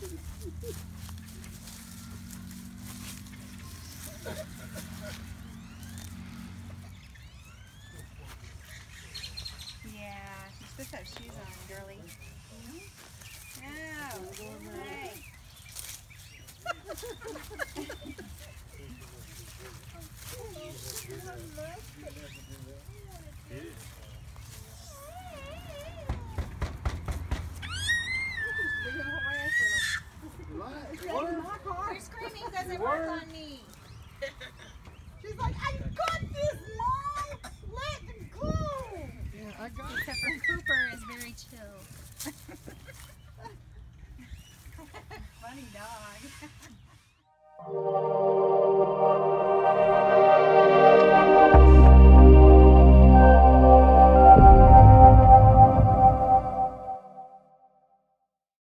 yeah, she's supposed to have shoes on, girly. You're Your screaming doesn't work on me. She's like, I got this, Mom. Let go. Yeah, I got Except for Cooper is very chill. Funny dog.